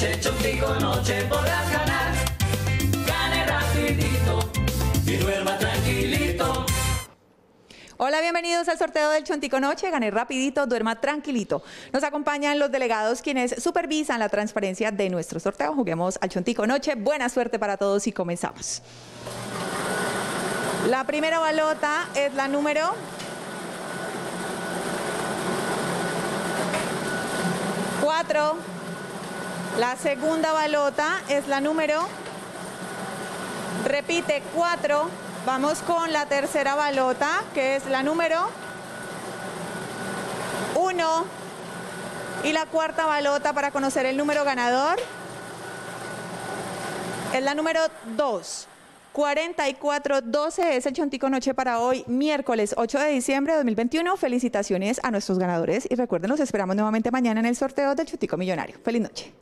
noche, chontico noche podrás ganar. Gane rapidito y duerma tranquilito. Hola, bienvenidos al sorteo del Chontico Noche. Gané rapidito, duerma tranquilito. Nos acompañan los delegados quienes supervisan la transparencia de nuestro sorteo. Juguemos al Chontico Noche. Buena suerte para todos y comenzamos. La primera balota es la número 4. La segunda balota es la número, repite 4. Vamos con la tercera balota, que es la número 1. Y la cuarta balota para conocer el número ganador es la número 2. 4412 es el Chontico Noche para hoy, miércoles 8 de diciembre de 2021. Felicitaciones a nuestros ganadores y recuerden, los esperamos nuevamente mañana en el sorteo del Chontico Millonario. Feliz noche.